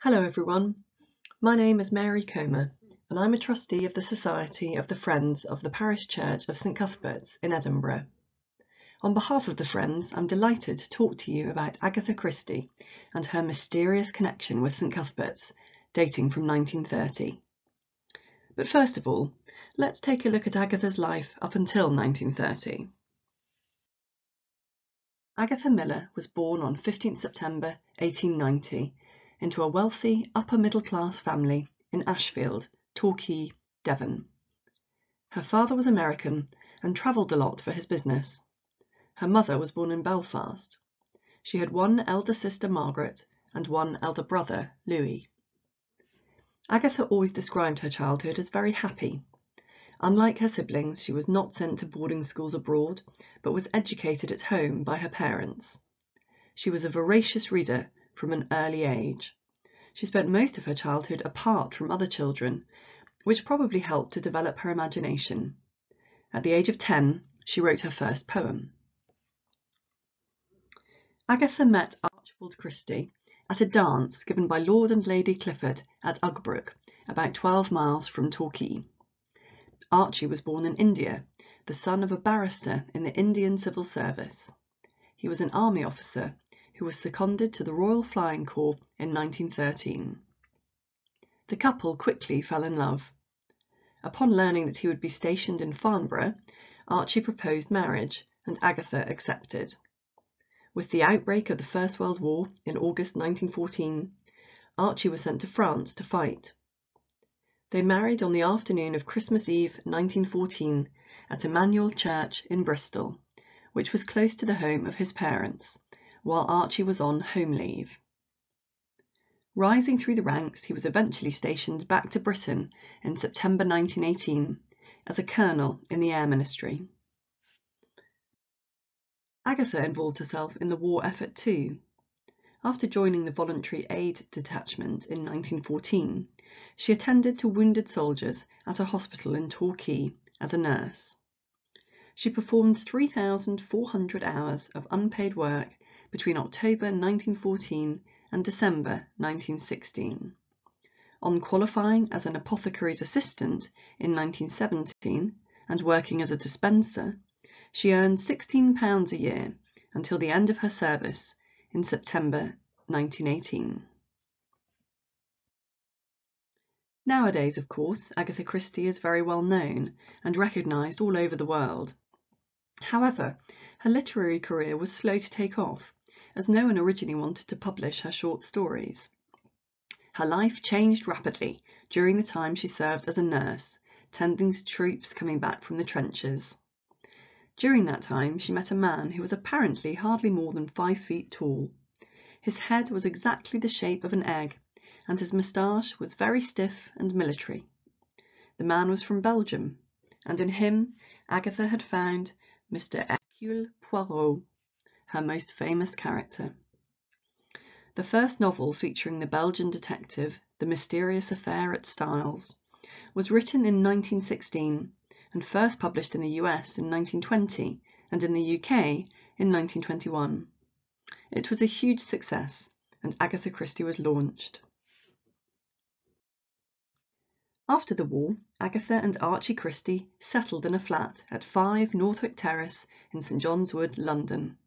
Hello everyone, my name is Mary Comer and I'm a trustee of the Society of the Friends of the Parish Church of St Cuthbert's in Edinburgh. On behalf of the Friends, I'm delighted to talk to you about Agatha Christie and her mysterious connection with St Cuthbert's, dating from 1930. But first of all, let's take a look at Agatha's life up until 1930. Agatha Miller was born on 15th September 1890 into a wealthy upper middle class family in Ashfield, Torquay, Devon. Her father was American and travelled a lot for his business. Her mother was born in Belfast. She had one elder sister, Margaret, and one elder brother, Louis. Agatha always described her childhood as very happy. Unlike her siblings, she was not sent to boarding schools abroad, but was educated at home by her parents. She was a voracious reader from an early age. She spent most of her childhood apart from other children, which probably helped to develop her imagination. At the age of 10, she wrote her first poem. Agatha met Archibald Christie at a dance given by Lord and Lady Clifford at Ugbrook, about 12 miles from Torquay. Archie was born in India, the son of a barrister in the Indian Civil Service. He was an army officer who was seconded to the Royal Flying Corps in 1913. The couple quickly fell in love. Upon learning that he would be stationed in Farnborough, Archie proposed marriage and Agatha accepted. With the outbreak of the First World War in August 1914, Archie was sent to France to fight. They married on the afternoon of Christmas Eve 1914 at Emmanuel Church in Bristol, which was close to the home of his parents, while Archie was on home leave. Rising through the ranks, he was eventually stationed back to Britain in September 1918 as a colonel in the Air Ministry. Agatha involved herself in the war effort too. After joining the Voluntary Aid Detachment in 1914, she attended to wounded soldiers at a hospital in Torquay as a nurse. She performed 3,400 hours of unpaid work between October 1914 and December 1916. On qualifying as an apothecary's assistant in 1917 and working as a dispenser, she earned £16 a year until the end of her service in September 1918. Nowadays, of course, Agatha Christie is very well known and recognised all over the world. However, her literary career was slow to take off as no one originally wanted to publish her short stories. Her life changed rapidly during the time she served as a nurse, tending to troops coming back from the trenches. During that time, she met a man who was apparently hardly more than five feet tall. His head was exactly the shape of an egg, and his moustache was very stiff and military. The man was from Belgium, and in him Agatha had found Mr. Hercule Poirot, her most famous character. The first novel featuring the Belgian detective The Mysterious Affair at Styles was written in 1916 and first published in the US in 1920 and in the UK in 1921. It was a huge success and Agatha Christie was launched. After the war, Agatha and Archie Christie settled in a flat at 5 Northwick Terrace in St John's Wood, London.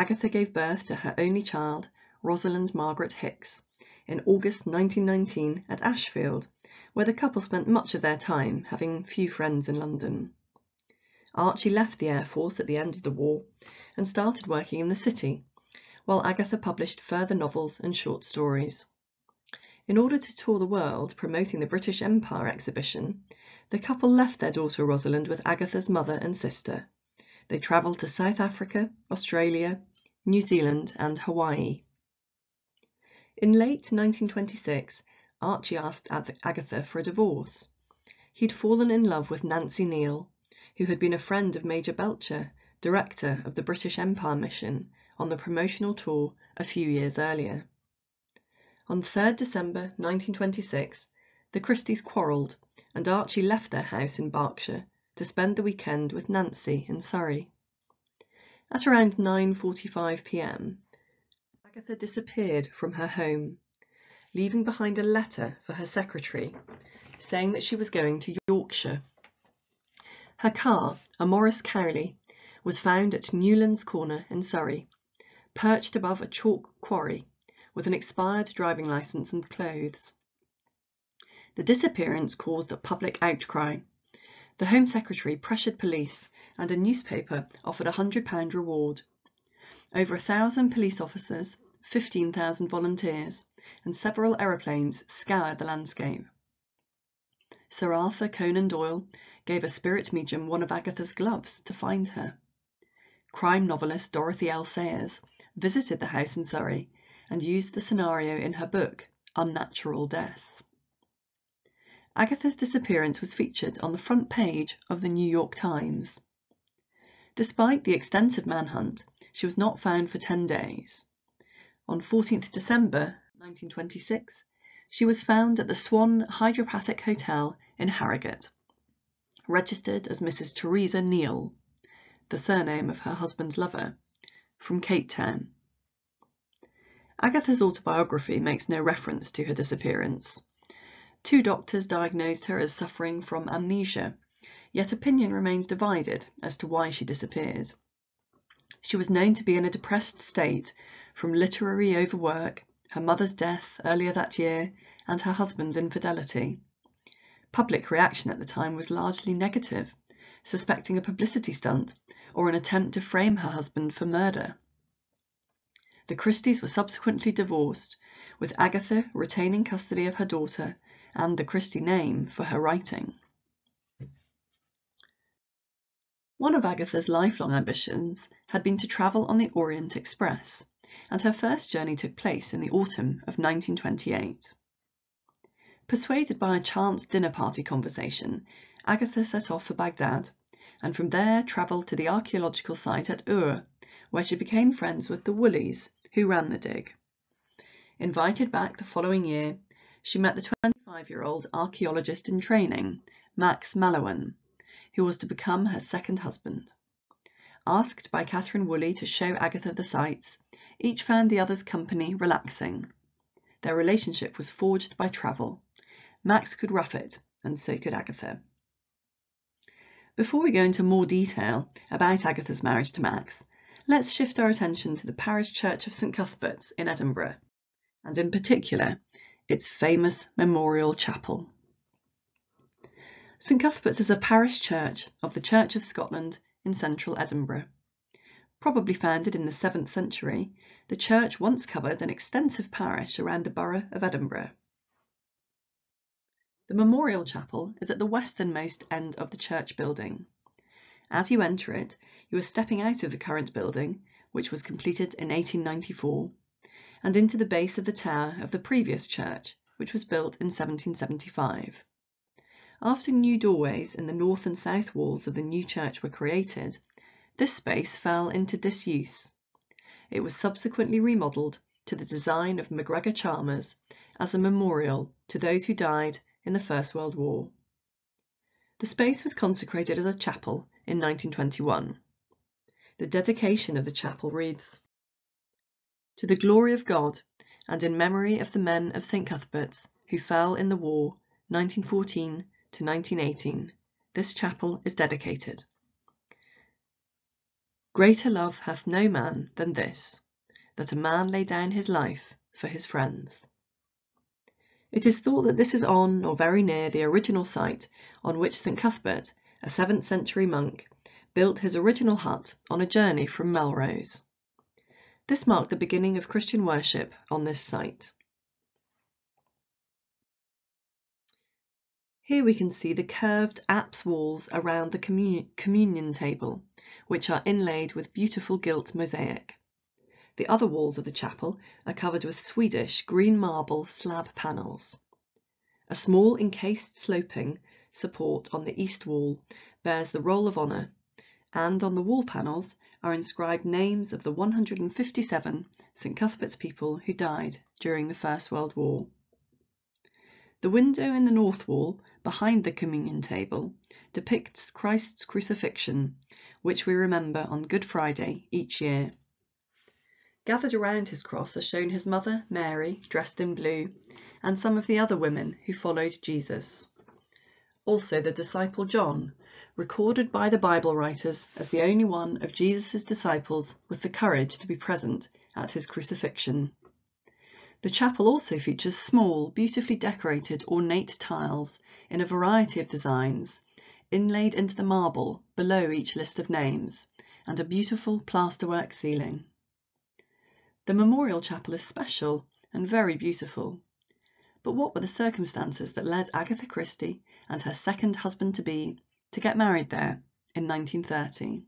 Agatha gave birth to her only child, Rosalind Margaret Hicks, in August 1919 at Ashfield, where the couple spent much of their time, having few friends in London. Archie left the Air Force at the end of the war and started working in the city, while Agatha published further novels and short stories. In order to tour the world promoting the British Empire exhibition, the couple left their daughter Rosalind with Agatha's mother and sister. They travelled to South Africa, Australia, New Zealand and Hawaii. In late 1926, Archie asked Agatha for a divorce. He'd fallen in love with Nancy Neele, who had been a friend of Major Belcher, director of the British Empire Mission, on the promotional tour a few years earlier. On 3 December 1926, the Christies quarrelled and Archie left their house in Berkshire to spend the weekend with Nancy in Surrey. At around 9.45 pm, Agatha disappeared from her home. leaving behind a letter for her secretary saying that she was going to Yorkshire. Her car, a Morris Cowley, was found at Newlands Corner in Surrey, perched above a chalk quarry with an expired driving licence and clothes. The disappearance caused a public outcry. The Home Secretary pressured police and a newspaper offered a £100 reward. Over a thousand police officers, 15,000 volunteers and several aeroplanes scoured the landscape. Sir Arthur Conan Doyle gave a spirit medium one of Agatha's gloves to find her. Crime novelist Dorothy L. Sayers visited the house in Surrey and used the scenario in her book, Unnatural Death. Agatha's disappearance was featured on the front page of the New York Times. Despite the extensive manhunt, she was not found for 10 days. On 14th December 1926, she was found at the Swan Hydropathic Hotel in Harrogate, registered as Mrs. Teresa Neele, the surname of her husband's lover, from Cape Town. Agatha's autobiography makes no reference to her disappearance. Two doctors diagnosed her as suffering from amnesia, yet opinion remains divided as to why she disappeared. She was known to be in a depressed state from literary overwork, her mother's death earlier that year, and her husband's infidelity. Public reaction at the time was largely negative, suspecting a publicity stunt or an attempt to frame her husband for murder. The Christies were subsequently divorced, with Agatha retaining custody of her daughter and the Christie name for her writing. One of Agatha's lifelong ambitions had been to travel on the Orient Express, and her first journey took place in the autumn of 1928. Persuaded by a chance dinner party conversation, Agatha set off for Baghdad, and from there travelled to the archaeological site at Ur, where she became friends with the Woolleys, who ran the dig. Invited back the following year, she met the 25-year-old archaeologist in training, Max Mallowan, who was to become her second husband. Asked by Katharine Woolley to show Agatha the sights, each found the other's company relaxing. Their relationship was forged by travel. Max could rough it, and so could Agatha. Before we go into more detail about Agatha's marriage to Max, let's shift our attention to the parish church of St Cuthbert's in Edinburgh, and in particular, its famous memorial chapel. St Cuthbert's is a parish church of the Church of Scotland in central Edinburgh. Probably founded in the 7th century, the church once covered an extensive parish around the borough of Edinburgh. The memorial chapel is at the westernmost end of the church building. As you enter it, you are stepping out of the current building, which was completed in 1894, and into the base of the tower of the previous church, which was built in 1775. After new doorways in the north and south walls of the new church were created, this space fell into disuse. It was subsequently remodelled to the design of MacGregor Chalmers as a memorial to those who died in the First World War. The space was consecrated as a chapel in 1921. The dedication of the chapel reads, To the glory of God and in memory of the men of St Cuthbert's who fell in the war 1914 to 1918, this chapel is dedicated. Greater love hath no man than this, that a man lay down his life for his friends. It is thought that this is on or very near the original site on which St Cuthbert, a 7th century monk, built his original hut on a journey from Melrose. This marked the beginning of Christian worship on this site. Here we can see the curved apse walls around the communion table, which are inlaid with beautiful gilt mosaic. The other walls of the chapel are covered with Swedish green marble slab panels. A small encased sloping support on the east wall bears the roll of honour, and on the wall panels are inscribed names of the 157 St Cuthbert's people who died during the First World War. The window in the north wall, behind the communion table, depicts Christ's crucifixion, which we remember on Good Friday each year. Gathered around his cross are shown his mother, Mary, dressed in blue, and some of the other women who followed Jesus. Also the disciple John, recorded by the Bible writers as the only one of Jesus' disciples with the courage to be present at his crucifixion. The chapel also features small, beautifully decorated ornate tiles in a variety of designs, inlaid into the marble below each list of names, and a beautiful plasterwork ceiling. The memorial chapel is special and very beautiful. But what were the circumstances that led Agatha Christie and her second husband-to-be to get married there in 1930?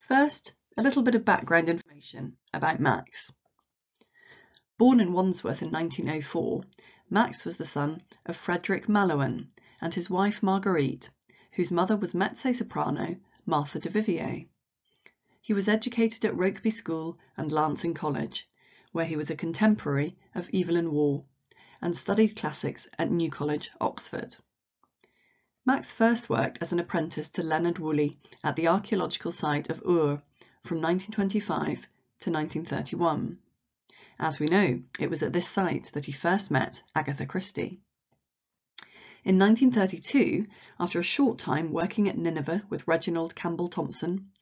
First, a little bit of background information about Max. Born in Wandsworth in 1904, Max was the son of Frederick Mallowan and his wife Marguerite, whose mother was mezzo-soprano Martha de Vivier. He was educated at Rokeby School and Lancing College, where he was a contemporary of Evelyn Waugh, and studied classics at New College, Oxford. Max first worked as an apprentice to Leonard Woolley at the archaeological site of Ur from 1925 to 1931. As we know, it was at this site that he first met Agatha Christie. In 1932, after a short time working at Nineveh with Reginald Campbell Thompson,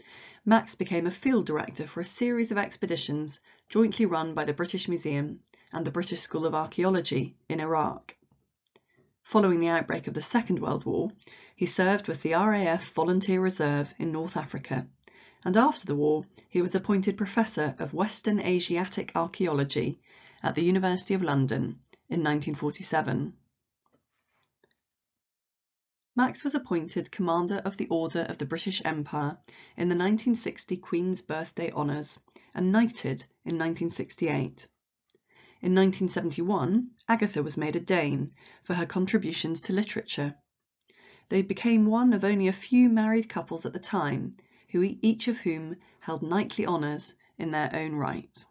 Max became a field director for a series of expeditions jointly run by the British Museum and the British School of Archaeology in Iraq. Following the outbreak of the Second World War, he served with the RAF Volunteer Reserve in North Africa and after the war he was appointed Professor of Western Asiatic Archaeology at the University of London in 1947. Max was appointed Commander of the Order of the British Empire in the 1960 Queen's Birthday Honours and knighted in 1968. In 1971, Agatha was made a Dame for her contributions to literature. They became one of only a few married couples at the time who each of whom held knightly honours in their own right.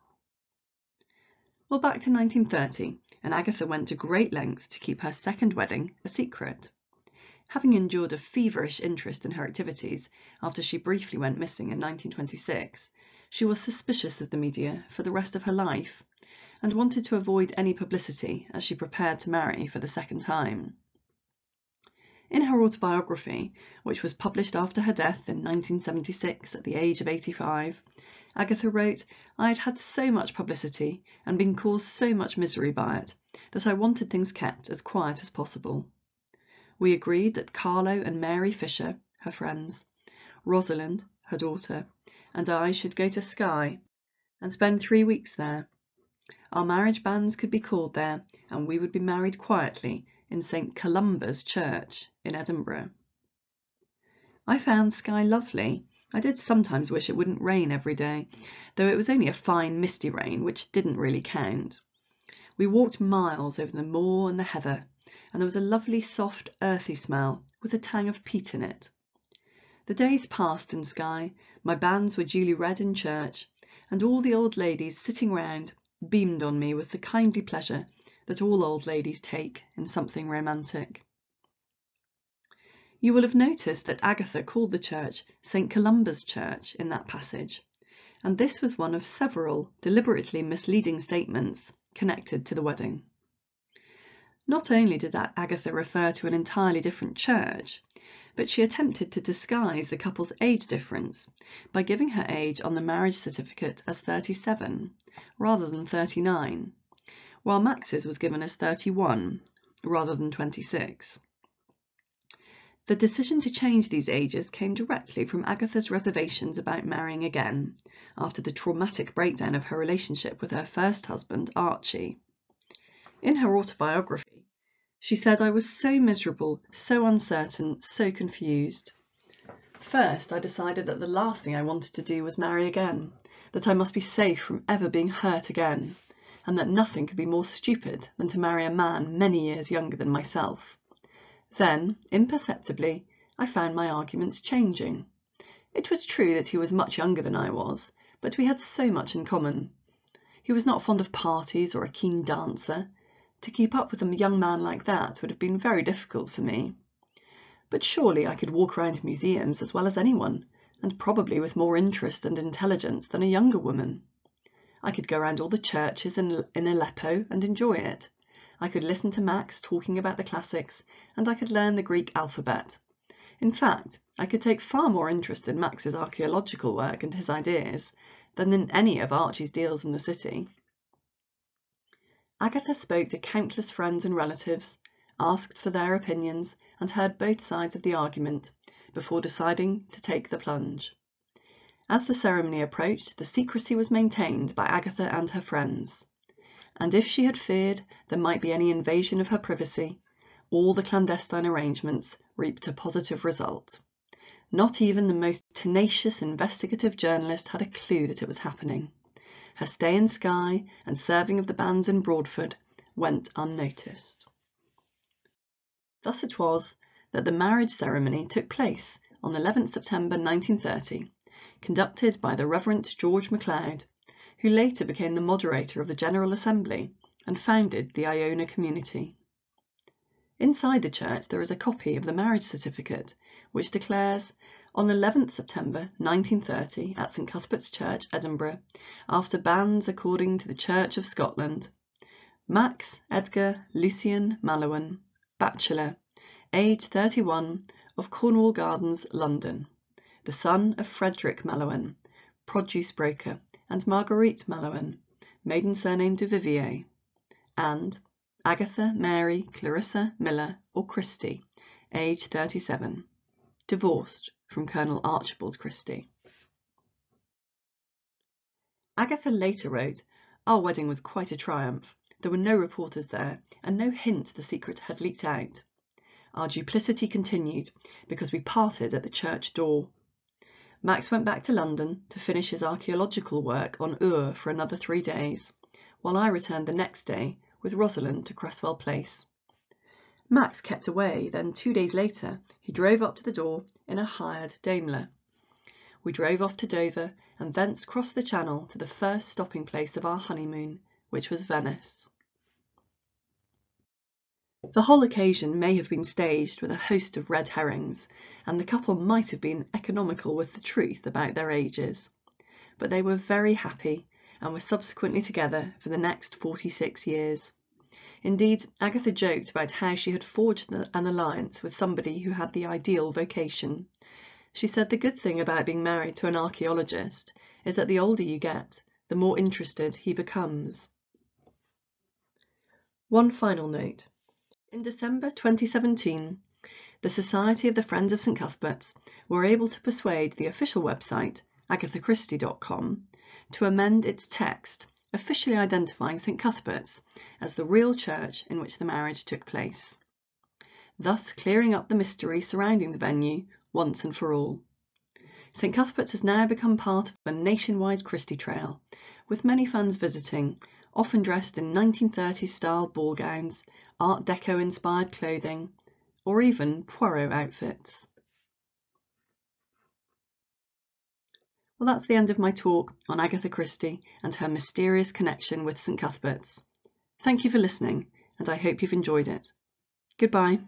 Well, back to 1930, and Agatha went to great length to keep her second wedding a secret. Having endured a feverish interest in her activities after she briefly went missing in 1926, she was suspicious of the media for the rest of her life and wanted to avoid any publicity as she prepared to marry for the second time. In her autobiography, which was published after her death in 1976 at the age of 85, Agatha wrote, I had had so much publicity and been caused so much misery by it that I wanted things kept as quiet as possible. We agreed that Carlo and Mary Fisher, her friends, Rosalind, her daughter, and I should go to Skye and spend three weeks there. Our marriage banns could be called there, and we would be married quietly in St Columba's Church in Edinburgh. I found Skye lovely. I did sometimes wish it wouldn't rain every day, though it was only a fine misty rain, which didn't really count. We walked miles over the moor and the heather, and there was a lovely soft earthy smell with a tang of peat in it. The days passed in Skye, my banns were duly read in church, and all the old ladies sitting round beamed on me with the kindly pleasure that all old ladies take in something romantic. You will have noticed that Agatha called the church St Columba's Church in that passage, and this was one of several deliberately misleading statements connected to the wedding. Not only did that Agatha refer to an entirely different church, but she attempted to disguise the couple's age difference by giving her age on the marriage certificate as 37 rather than 39, while Max's was given as 31 rather than 26. The decision to change these ages came directly from Agatha's reservations about marrying again after the traumatic breakdown of her relationship with her first husband, Archie. In her autobiography, she said, I was so miserable, so uncertain, so confused. First, I decided that the last thing I wanted to do was marry again, that I must be safe from ever being hurt again and that nothing could be more stupid than to marry a man many years younger than myself. Then, imperceptibly, I found my arguments changing. It was true that he was much younger than I was, but we had so much in common. He was not fond of parties or a keen dancer. To keep up with a young man like that would have been very difficult for me. But surely I could walk around museums as well as anyone, and probably with more interest and intelligence than a younger woman. I could go around all the churches in, in Aleppo and enjoy it. I could listen to Max talking about the classics, and I could learn the Greek alphabet. In fact, I could take far more interest in Max's archaeological work and his ideas than in any of Archie's deals in the city. Agatha spoke to countless friends and relatives, asked for their opinions, and heard both sides of the argument before deciding to take the plunge. As the ceremony approached, the secrecy was maintained by Agatha and her friends and if she had feared there might be any invasion of her privacy, all the clandestine arrangements reaped a positive result. Not even the most tenacious investigative journalist had a clue that it was happening. Her stay in Skye and serving of the banns in Broadford went unnoticed. Thus it was that the marriage ceremony took place on 11th September 1930, conducted by the Reverend George MacLeod, who later became the moderator of the General Assembly and founded the Iona community. Inside the church there is a copy of the marriage certificate which declares on 11th September 1930 at St Cuthbert's Church, Edinburgh, after banns according to the Church of Scotland, Max Edgar Lucian Mallowan, bachelor, age 31, of Cornwall Gardens, London, the son of Frederick Mallowan, produce broker, and Marguerite Mallowan, maiden surname de Vivier, and Agatha Mary Clarissa Miller or Christie, age 37, divorced from Colonel Archibald Christie. Agatha later wrote, Our wedding was quite a triumph. There were no reporters there, and no hint the secret had leaked out. Our duplicity continued because we parted at the church door. Max went back to London to finish his archaeological work on Ur for another three days, while I returned the next day with Rosalind to Cresswell Place. Max kept away, then two days later he drove up to the door in a hired Daimler. We drove off to Dover and thence crossed the Channel to the first stopping place of our honeymoon, which was Venice. The whole occasion may have been staged with a host of red herrings, and the couple might have been economical with the truth about their ages. But they were very happy and were subsequently together for the next 46 years. Indeed, Agatha joked about how she had forged an alliance with somebody who had the ideal vocation. She said the good thing about being married to an archaeologist is that the older you get, the more interested he becomes. One final note. In December 2017, the Society of the Friends of St Cuthberts were able to persuade the official website, agathachristie.com, to amend its text, officially identifying St Cuthberts as the real church in which the marriage took place, thus clearing up the mystery surrounding the venue once and for all. St Cuthbert's has now become part of a nationwide Christie Trail, with many fans visiting, often dressed in 1930s style ball gowns Art Deco inspired clothing, or even Poirot outfits. Well, that's the end of my talk on Agatha Christie and her mysterious connection with St Cuthbert's. Thank you for listening, and I hope you've enjoyed it. Goodbye.